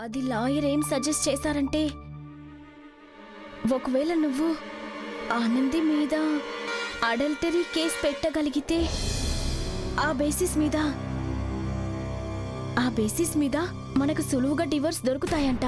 అది లాయర్ ఏం సజెస్ట్ చేశారంటే ఒకవేళ నువ్వు ఆనంది మీద అడల్టరీ కేసు పెట్టగలిగితే ఆ బేసిస్ మీద ఆ బేసిస్ మీద మనకు సులువుగా డివోర్స్ దొరుకుతాయంట.